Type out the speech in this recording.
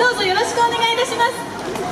どうぞよろしくお願いいたします。